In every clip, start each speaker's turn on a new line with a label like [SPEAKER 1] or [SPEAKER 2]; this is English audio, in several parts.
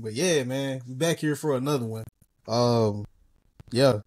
[SPEAKER 1] But yeah, man, we back here for another one. Um, yeah,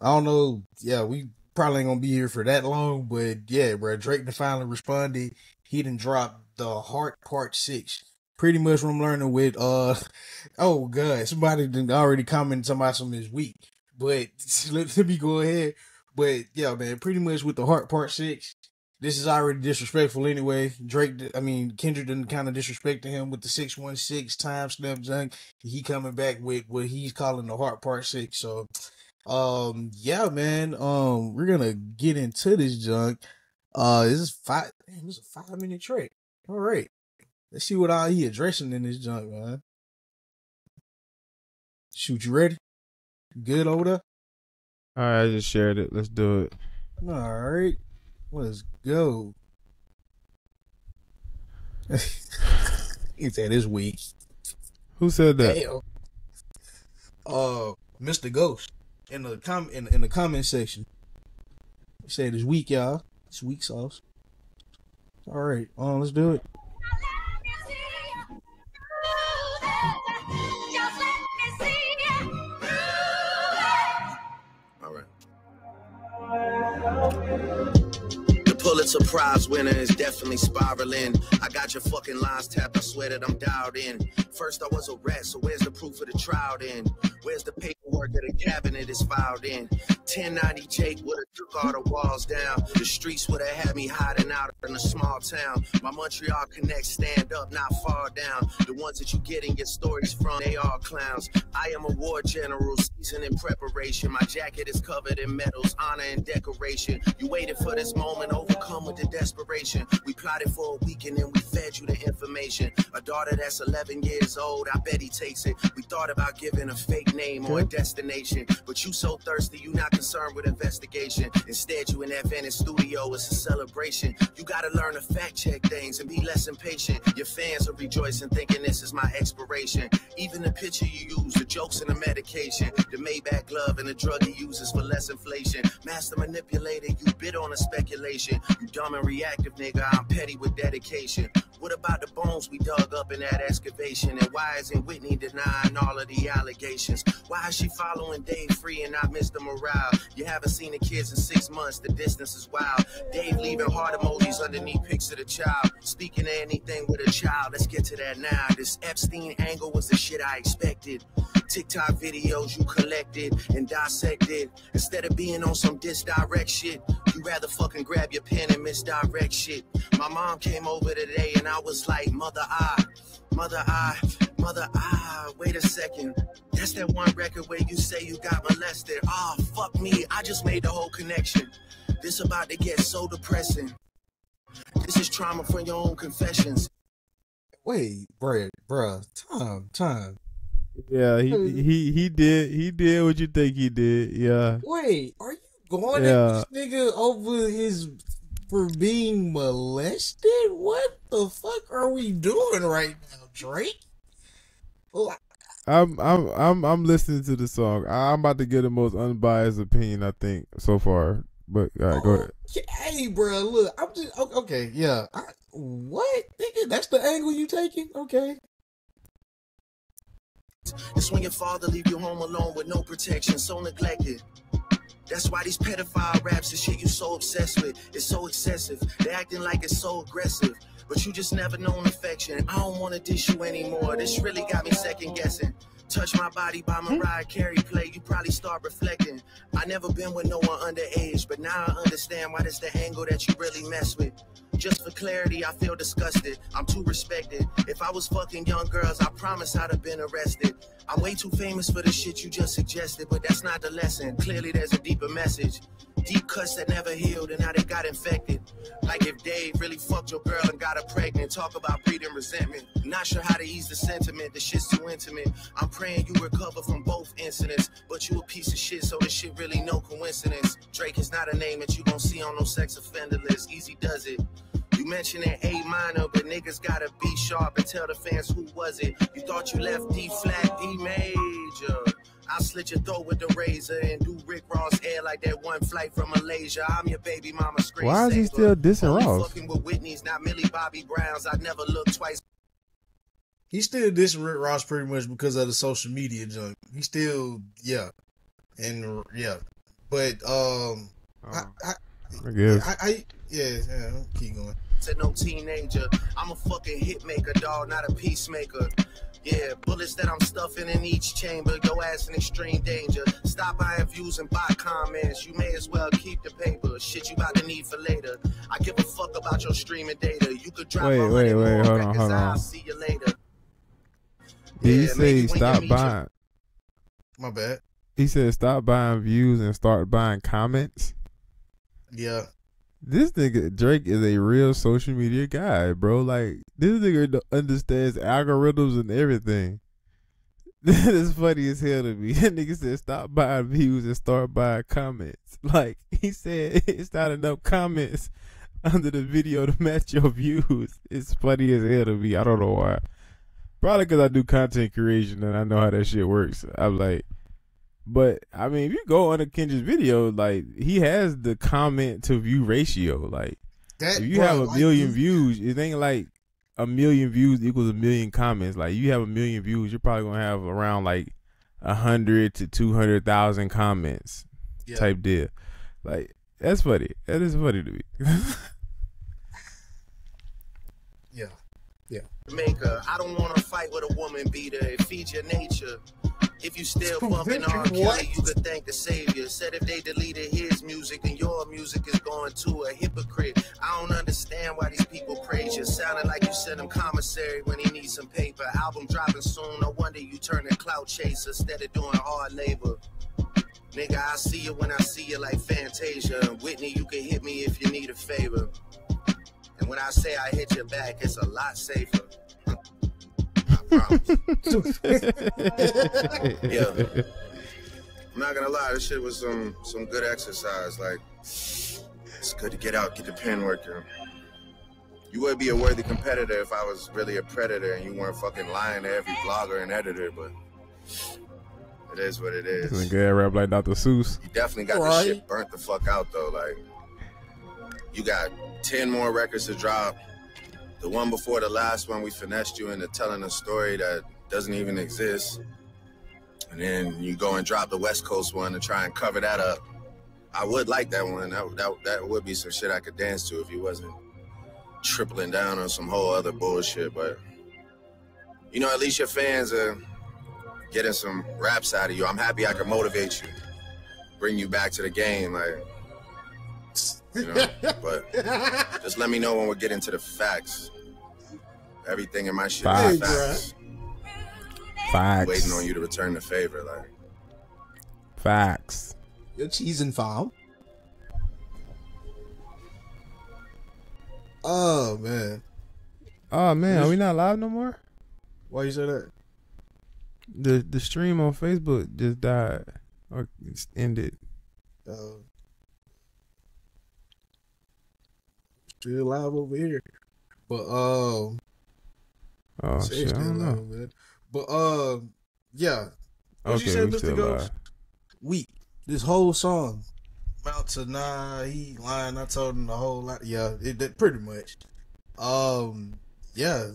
[SPEAKER 1] I don't know. Yeah, we probably ain't gonna be here for that long, but yeah, bro, Drake finally responded. He didn't drop the Heart Part Six. Pretty much what I'm learning with uh oh god, somebody did already commented somebody some this week. But let, let me go ahead. But yeah, man, pretty much with the Heart Part Six, this is already disrespectful anyway. Drake, I mean, Kendrick didn't kind of disrespecting him with the 616 time snap junk. He coming back with what he's calling the heart part six. So, um, yeah, man, um, we're gonna get into this junk. Uh, this is five, man, this is a five minute track. All right, let's see what all he addressing in this junk, man. Shoot, you ready? Good over there?
[SPEAKER 2] All right, I just shared it. Let's do it.
[SPEAKER 1] All right. Let's go. he said this week.
[SPEAKER 2] Who said that?
[SPEAKER 1] Damn. Uh, Mr. Ghost in the com in, in the comment section. He said it's weak, y'all. It's weak sauce. All right, um, let's do it.
[SPEAKER 3] Pulitzer Prize winner is definitely spiraling. I got your fucking lines tapped. I swear that I'm dialed in. First I was a rat, so where's the proof of the trial then? Where's the paperwork that the cabinet is filed in? 1090 Jake would've took all the walls down. The streets would've had me hiding out in a small town. My Montreal connects stand up, not far down. The ones that you getting your stories from, they all clowns. I am a war general, season in preparation. My jacket is covered in medals, honor and decoration. You waited for this moment, overcome with the desperation. We plotted for a week and then we fed you the information. A daughter that's 11 years old, I bet he takes it. We thought about giving a fake name or a destination, but you so thirsty, you not concerned with investigation. Instead, you in that Venice studio, it's a celebration. You gotta learn to fact check things and be less impatient. Your fans are rejoicing, thinking this is my expiration. Even the picture you use, the jokes and the medication, the Maybach glove and the drug he uses for less inflation. Master manipulator, you bid on a speculation. You dumb and reactive, nigga, I'm petty with dedication. What about the bones we dug up in that excavation? And why isn't Whitney denying all of the allegations? Why is she following Dave Free and not Mr. Morale? You haven't seen the kids in six months, the distance is wild. Dave leaving heart emojis underneath pics of the child. Speaking of anything with a child, let's get to that now. This Epstein angle was the shit I expected. TikTok videos you collected and dissected. Instead of being on some disdirect shit, you rather fucking grab your pen and misdirect shit. My mom came over today and I was like, Mother, I, Mother, I, Mother, I, wait a second. That's that one record where you say you got molested. Ah, oh, fuck me, I just made the whole connection. This about to get so depressing. This is trauma from your own confessions.
[SPEAKER 1] Wait, bruh, bruh, time, time.
[SPEAKER 2] Yeah, he he he did he did what you think he did. Yeah.
[SPEAKER 1] Wait, are you going yeah. at this nigga over his for being molested? What the fuck are we doing right now, Drake?
[SPEAKER 2] I'm I'm I'm I'm listening to the song. I'm about to get the most unbiased opinion I think so far. But all right, go ahead.
[SPEAKER 1] Hey, bro, look, I'm just okay. Yeah, I, what? Nigga, that's the angle you taking? Okay.
[SPEAKER 3] It's when your father leave you home alone with no protection, so neglected. That's why these pedophile raps and shit you so obsessed with is so excessive. They acting like it's so aggressive, but you just never known affection. I don't wanna dish you anymore. This really got me second guessing. Touch My Body by Mariah hmm? Carey play, you probably start reflecting. I never been with no one underage, but now I understand why that's the angle that you really mess with. Just for clarity, I feel disgusted. I'm too respected. If I was fucking young girls, I promise I'd have been arrested. I'm way too famous for the shit you just suggested, but that's not the lesson. Clearly, there's a deeper message. Deep cuts that never healed and now they got infected. Like if Dave really fucked your girl and got her pregnant. Talk about breeding resentment. Not sure how to ease the sentiment. The shit's too intimate. I'm praying you recover from both incidents. But you a piece of shit, so this shit really no coincidence. Drake is not a name that you gon' see on no sex offender list. Easy does it. You mentioned an A minor, but niggas gotta be sharp and tell the fans who was it. You thought you left D flat, D major. I'll slit your throat with the razor and do Rick Ross hair like that one flight from Malaysia. I'm your baby mama screen
[SPEAKER 2] Why is he still dissing Ross?
[SPEAKER 3] Fucking with Whitney's, not Millie Bobby Browns. I never look twice.
[SPEAKER 1] he still dissing Rick Ross pretty much because of the social media junk. He still, yeah, and yeah, but um, I, I,
[SPEAKER 2] I guess.
[SPEAKER 1] I, I yeah, yeah, keep going.
[SPEAKER 3] to no teenager. I'm a fucking hit maker, dog, not a peacemaker. Yeah, bullets that I'm stuffing in each chamber. Your ass in extreme danger. Stop buying views and buy comments. You may as well keep the paper. Shit you about to need for later. I give a fuck about your streaming data. You could drop
[SPEAKER 2] Wait,
[SPEAKER 3] a
[SPEAKER 2] wait,
[SPEAKER 3] hundred
[SPEAKER 2] wait,
[SPEAKER 3] more
[SPEAKER 2] hold on,
[SPEAKER 3] records,
[SPEAKER 2] hold
[SPEAKER 3] I'll
[SPEAKER 2] on.
[SPEAKER 3] see you later.
[SPEAKER 2] Did he say
[SPEAKER 3] you
[SPEAKER 2] stop
[SPEAKER 3] meet your-
[SPEAKER 2] buying?
[SPEAKER 1] My bad.
[SPEAKER 2] He said stop buying views and start buying comments.
[SPEAKER 1] Yeah,
[SPEAKER 2] This nigga Drake is a real social media guy, bro. Like this nigga understands algorithms and everything. That is funny as hell to me. That nigga said stop buying views and start buying comments. Like he said, it's not enough comments under the video to match your views. It's funny as hell to me. I don't know why. Probably because I do content creation and I know how that shit works. I'm like, but I mean, if you go under Kendrick's video, like he has the comment to view ratio. Like
[SPEAKER 1] that
[SPEAKER 2] if you
[SPEAKER 1] bro,
[SPEAKER 2] have a
[SPEAKER 1] like,
[SPEAKER 2] million
[SPEAKER 1] you-
[SPEAKER 2] views, it ain't like a million views equals a million comments. Like you have a million views, you're probably gonna have around like a hundred to two hundred thousand comments
[SPEAKER 1] Yeah.
[SPEAKER 2] type deal. Like that's funny. That is funny to me.
[SPEAKER 3] maker. I don't want to fight with a woman beater. It feeds your nature. If you still bumping R. Kelly, you could thank the savior. Said if they deleted his music, then your music is going to a hypocrite. I don't understand why these people praise you. Sounding like you sent him commissary when he needs some paper. Album dropping soon. No wonder you turn a clout chaser instead of doing hard labor. Nigga, I see you when I see you like Fantasia. Whitney, you can hit me if you need a favor. And when I say I hit your back, it's a lot safer. I promise. Yeah. I'm not gonna lie, this shit was some some good exercise. Like, it's good to get out, get the pen working. You would be a worthy competitor if I was really a predator and you weren't fucking lying to every blogger and editor, but it is what it is.
[SPEAKER 2] This
[SPEAKER 3] is.
[SPEAKER 2] nigga rap like Dr. Seuss.
[SPEAKER 3] You definitely got
[SPEAKER 1] Right.
[SPEAKER 3] this shit burnt the fuck out though. Like, you got ten more records to drop. The one before the last one, we finessed you into telling a story that doesn't even exist. And then you go and drop the West Coast one to try and cover that up. I would like that one. That, that, that would be some shit I could dance to if you wasn't tripling down on some whole other bullshit. But, you know, at least your fans are getting some raps out of you. I'm happy I can motivate you, bring you back to the game. Like, you know, but just let me know when we get into the facts. Everything in my shit
[SPEAKER 2] Facts.
[SPEAKER 3] is facts.
[SPEAKER 2] Facts.
[SPEAKER 3] Waiting on you to return the favor. Like,
[SPEAKER 2] Facts.
[SPEAKER 1] Your cheese and farm. Oh man,
[SPEAKER 2] Oh man, are we not live no more?
[SPEAKER 1] why you say that?
[SPEAKER 2] The the stream on Facebook just died or it's ended.
[SPEAKER 1] Uh, still live over here, but um,
[SPEAKER 2] Oh shit, I don't know.
[SPEAKER 1] live, man. But um, yeah, What you
[SPEAKER 2] Okay,
[SPEAKER 1] said,
[SPEAKER 2] we
[SPEAKER 1] Mr. Ghost? weak. This whole song about to nah, he lying. I told him the whole lot. Yeah, it that pretty much. Um, yeah.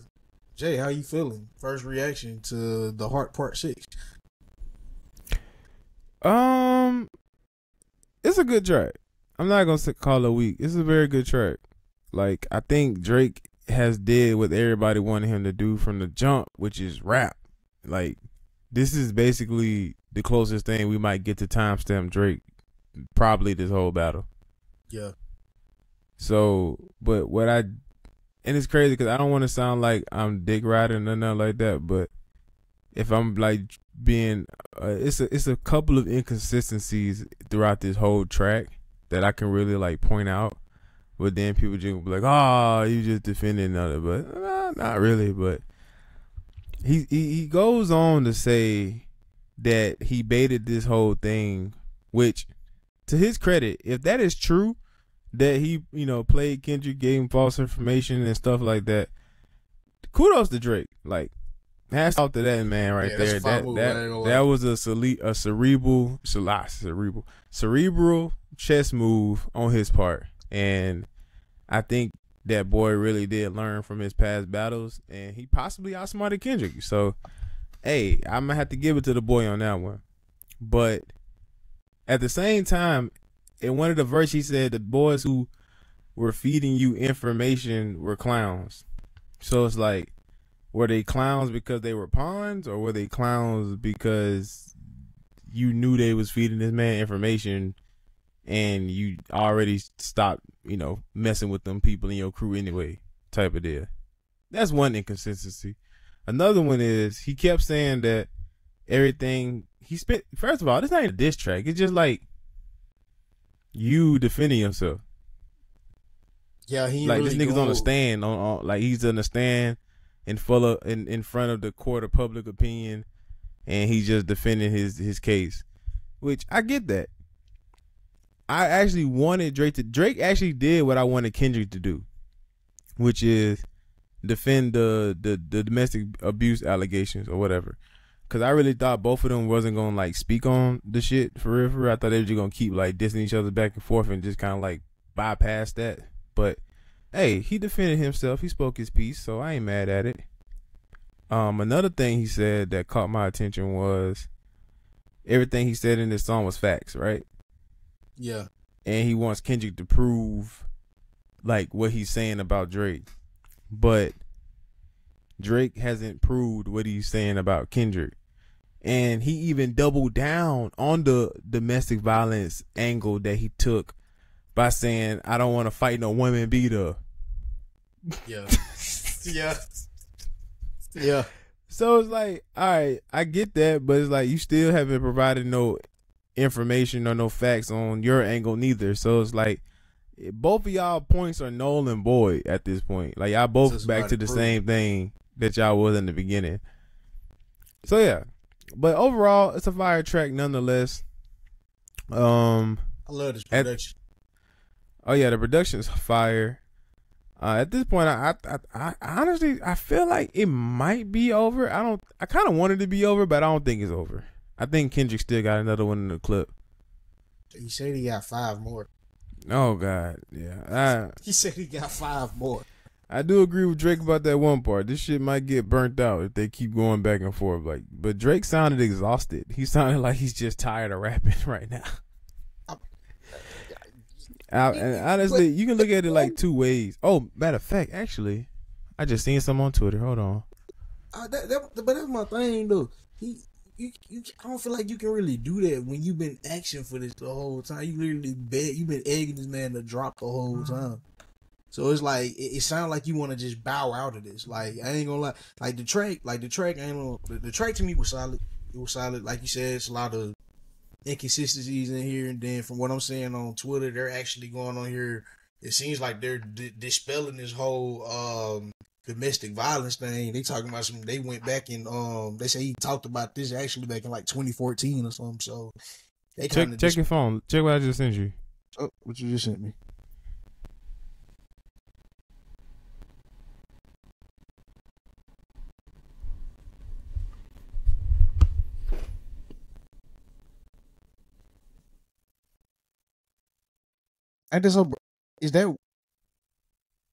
[SPEAKER 1] Jay, how you feeling? First reaction to the Heart Part Six.
[SPEAKER 2] Um, it's a good track. I'm not gonna call it weak. It's a very good track. Like I think Drake has did what everybody wanted him to do from the jump, which is rap. Like this is basically the closest thing we might get to timestamp Drake, probably this whole battle.
[SPEAKER 1] Yeah,
[SPEAKER 2] So, but what I and it's crazy because I don't want to sound like I'm dick riding or nothing like that. But if I'm like being, uh, it's a it's a couple of inconsistencies throughout this whole track that I can really like point out. But then people just be like, "Oh, you just defending another," but nah, not really. But he, he he goes on to say that he baited this whole thing, which, to his credit, if that is true, that he you know played Kendrick, gave him false information and stuff like that. Kudos to Drake. Like, hats off to that man right
[SPEAKER 1] Yeah,
[SPEAKER 2] there. That that
[SPEAKER 1] ain't
[SPEAKER 2] that was a cele- a cerebral, cele- ah, cerebral, cerebral chess move on his part, and I think that boy really did learn from his past battles, and he possibly outsmarted Kendrick. So, hey, I'm gonna have to give it to the boy on that one. But at the same time, in one of the verses, he said the boys who were feeding you information were clowns. So it's like, were they clowns because they were pawns, or were they clowns because you knew they was feeding this man information and you already stopped, you know, messing with them people in your crew anyway, type of deal. That's one inconsistency. Another one is he kept saying that everything he spent. First of all, this ain't a diss track. It's just like you defending yourself.
[SPEAKER 1] Yeah, he
[SPEAKER 2] like
[SPEAKER 1] really
[SPEAKER 2] this nigga's on the stand, on, on like he's on the stand in full of in, in front of the court of public opinion, and he's just defending his his case, which I get that. I actually wanted Drake to Drake actually did what I wanted Kendrick to do, which is defend the the, the domestic abuse allegations or whatever. Cause I really thought both of them wasn't gonna like speak on the shit for real. For real. I thought they were just gonna keep like dissing each other back and forth and just kind of like bypass that. But hey, he defended himself. He spoke his piece, so I ain't mad at it. Um, another thing he said that caught my attention was everything he said in this song was facts, right?
[SPEAKER 1] Yeah,
[SPEAKER 2] and he wants Kendrick to prove like what he's saying about Drake. But Drake hasn't proved what he's saying about Kendrick. And he even doubled down on the domestic violence angle that he took by saying, I don't want to fight no women beater.
[SPEAKER 1] yeah, yeah, yeah.
[SPEAKER 2] So it's like, all right, I get that, but it's like you still haven't provided no information or no facts on your angle neither. So it's like both of y'all points are null and void at this point. Like y'all both back to the
[SPEAKER 1] prove
[SPEAKER 2] same thing that y'all was in the beginning. So yeah. But overall, it's a fire track nonetheless. Um
[SPEAKER 1] I love this
[SPEAKER 2] At-
[SPEAKER 1] production.
[SPEAKER 2] Oh yeah, the production's fire. Uh, at this point, I, I, I, I honestly I feel like it might be over. I don't. I kind of wanted it to be over, but I don't think it's over. I think Kendrick still got another one in the clip.
[SPEAKER 1] He said he got five more.
[SPEAKER 2] Oh God, yeah.
[SPEAKER 1] He said he got five more.
[SPEAKER 2] I I do agree with Drake about that one part. This shit might get burnt out if they keep going back and forth. Like, but Drake sounded exhausted. He sounded like he's just tired of rapping right now. I, and honestly, you can look at it like two ways. Oh, matter of fact, actually, I just seen some on Twitter. Hold on.
[SPEAKER 1] Uh, that, that, but that's my thing though. He, you, you, I don't feel like you can really do that when you've been action for this the whole time. You literally beg, you've been egging this man to drop the whole time. So it's like it, it sounds like you want to just bow out of this. Like I ain't gonna lie, like the track, like the track, I ain't gonna, the, the track to me was solid. It was solid, like you said. It's a lot of inconsistencies in here, and then from what I'm seeing on Twitter, they're actually going on here. It seems like they're d- dispelling this whole um domestic violence thing. They talking about some. They went back and um, they say he talked about this actually back in like 2014 or something. So they kind
[SPEAKER 2] Check
[SPEAKER 1] of
[SPEAKER 2] check your phone. Check what I just sent you.
[SPEAKER 1] Oh, what you just sent me? And this so is that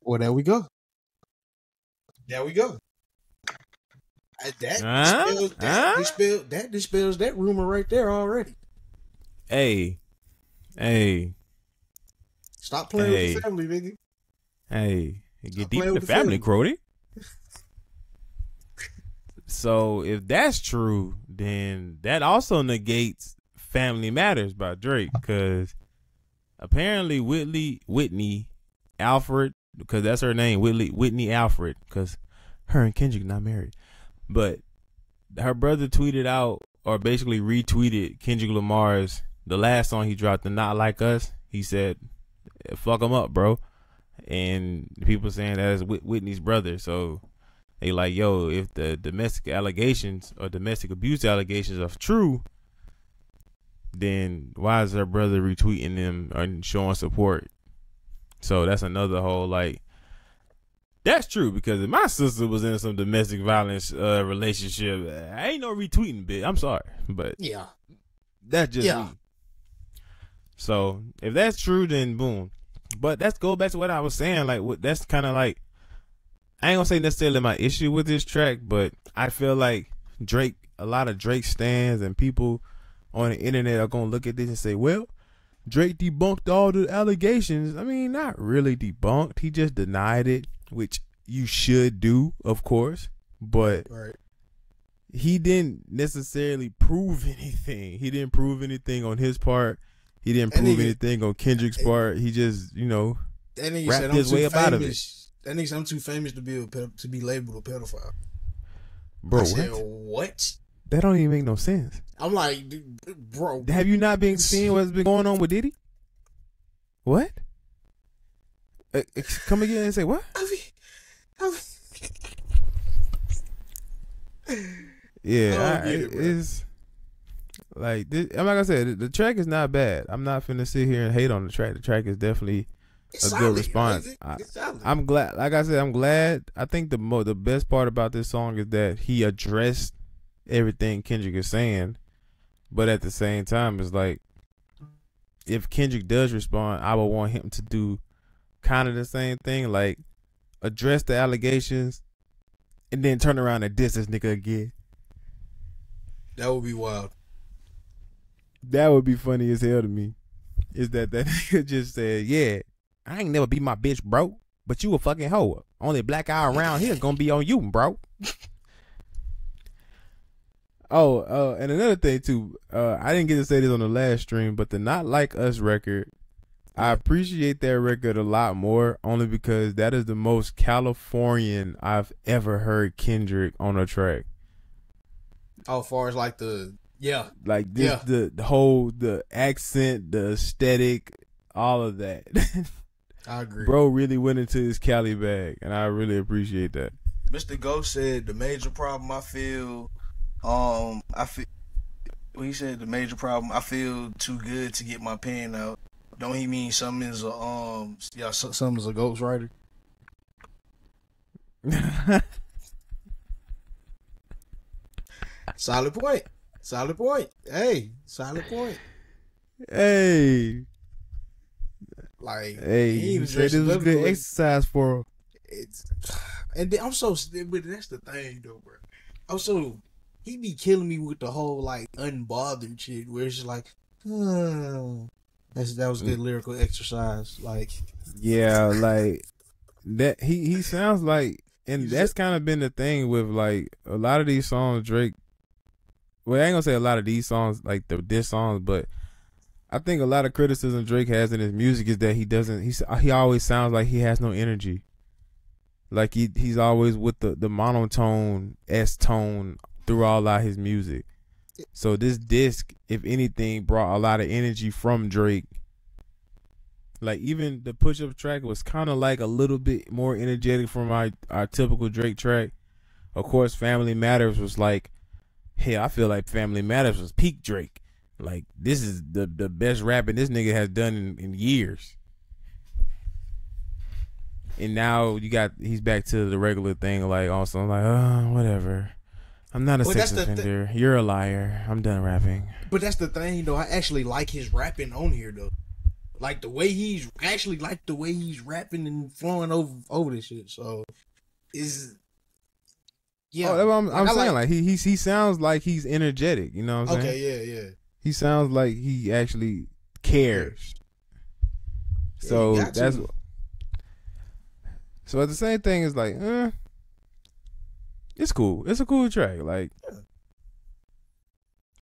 [SPEAKER 1] well there we go. There we go. That dispels that,
[SPEAKER 2] Huh?
[SPEAKER 1] dispel, that dispels that rumor right there already.
[SPEAKER 2] Hey, hey,
[SPEAKER 1] Stop playing
[SPEAKER 2] Hey.
[SPEAKER 1] with the family, nigga.
[SPEAKER 2] hey. Get
[SPEAKER 1] Stop
[SPEAKER 2] deep in the
[SPEAKER 1] with the
[SPEAKER 2] family,
[SPEAKER 1] family.
[SPEAKER 2] Crody. So if that's true, then that also negates "Family Matters" by Drake, because apparently Whitley, Whitney, Alford, because that's her name, Whitley, Whitney Alford, because her and Kendrick not married, but her brother tweeted out or basically retweeted Kendrick Lamar's the last song he dropped, the "Not Like Us." He said, "Fuck him up, bro," and people saying that is Whitney's brother, so they like, yo, if the domestic allegations or domestic abuse allegations are true, then why is her brother retweeting them and showing support? So that's another whole like. That's true because if my sister was in some domestic violence uh, relationship, I ain't no retweeting bit. I'm sorry, but
[SPEAKER 1] Yeah.
[SPEAKER 2] that's just
[SPEAKER 1] Yeah.
[SPEAKER 2] me. So if that's true, then boom, But that's go back to what I was saying. Like, what that's kind of like. I ain't gonna say necessarily my issue with this track, but I feel like Drake, a lot of Drake stands and people on the internet are gonna look at this and say, "Well, Drake debunked all the allegations." I mean, not really debunked. He just denied it, which you should do, of course. But
[SPEAKER 1] Right.
[SPEAKER 2] he didn't necessarily prove anything. He didn't prove anything on his part. He didn't prove
[SPEAKER 1] nigga-
[SPEAKER 2] anything on Kendrick's part. He just, you know,
[SPEAKER 1] That nigga
[SPEAKER 2] Rap
[SPEAKER 1] said
[SPEAKER 2] his way up out of it.
[SPEAKER 1] famous. That nigga said I'm too famous to be a to be labeled a pedophile.
[SPEAKER 2] bro,
[SPEAKER 1] I said,
[SPEAKER 2] what?
[SPEAKER 1] what?
[SPEAKER 2] That don't even make no sense.
[SPEAKER 1] I'm like, bro.
[SPEAKER 2] Have you not been seeing what's been going on with Diddy? What? Uh, come again and say what?
[SPEAKER 1] I mean, I mean,
[SPEAKER 2] Yeah,
[SPEAKER 1] I it,
[SPEAKER 2] it's like this, I'm like I said, the, track is not bad. I'm not finna sit here and hate on the track. The track is definitely
[SPEAKER 1] it's
[SPEAKER 2] A good response.
[SPEAKER 1] It's,
[SPEAKER 2] I, I'm glad. Like I said, I'm glad. I think the mo- the best part about this song is that he addressed everything Kendrick is saying, but at the same time, it's like if Kendrick does respond, I would want him to do kind of the same thing, like address the allegations, and then turn around and diss this nigga again.
[SPEAKER 1] that would be wild.
[SPEAKER 2] That would be funny as hell to me. Is that that nigga just said, "Yeah, I ain't never beat my bitch, bro, but you a fucking hoe. Only black eye around here is gonna be on you, bro." oh, uh, and another thing too, uh, I didn't get to say this on the last stream, but the "Not Like Us" record, I appreciate that record a lot more, only because that is the most Californian I've ever heard Kendrick on a track.
[SPEAKER 1] As far as like the yeah,
[SPEAKER 2] like this
[SPEAKER 1] Yeah.
[SPEAKER 2] the, the whole the accent the aesthetic all of that
[SPEAKER 1] I agree.
[SPEAKER 2] bro really went into his cali bag and i really appreciate that
[SPEAKER 1] Mr. Ghost said the major problem I feel, um, I feel. Well, he said the major problem I feel too good to get my pen out. Don't he mean something is a um yeah so- something is a ghostwriter? Solid point. Solid point. Hey, solid point.
[SPEAKER 2] hey
[SPEAKER 1] Like
[SPEAKER 2] hey
[SPEAKER 1] he
[SPEAKER 2] you
[SPEAKER 1] was
[SPEAKER 2] said this
[SPEAKER 1] dressed
[SPEAKER 2] was good
[SPEAKER 1] up-
[SPEAKER 2] exercise for him
[SPEAKER 1] It's and then I'm so but that's the thing though, bro. I'm so he be killing me with the whole like unbothered shit where it's just like, oh, that's that was good mm. lyrical exercise. Like
[SPEAKER 2] yeah like that he he sounds like and that's kind of been the thing with like a lot of these songs drake well i ain't gonna say a lot of these songs like the diss songs but I think a lot of criticism Drake has in his music is that he doesn't. He he always sounds like he has no energy. Like he he's always with the the monotone S tone through all of his music. So this disc, if anything, brought a lot of energy from Drake. Like even the push up track was kind of like a little bit more energetic from our our typical Drake track. Of course, Family Matters was like, hey, I feel like Family Matters was peak Drake. Like this is the the best rapping this nigga has done in, in years. And now you got he's back to the regular thing, like also I'm like, oh, whatever. I'm not a
[SPEAKER 1] Well,
[SPEAKER 2] sex
[SPEAKER 1] that's the thi-
[SPEAKER 2] offender. You're a liar. I'm done rapping.
[SPEAKER 1] But that's the thing, though. I actually like his rapping on here, though. Like the way he's actually like the way he's rapping and flowing over over this shit. So is yeah.
[SPEAKER 2] Oh, I'm, I'm saying like, he he he sounds like he's energetic. You know what I'm saying?
[SPEAKER 1] okay, yeah, yeah.
[SPEAKER 2] He sounds like he actually cares.
[SPEAKER 1] Yeah,
[SPEAKER 2] So that's so at the same thing is like, eh, it's cool. It's a cool track. Like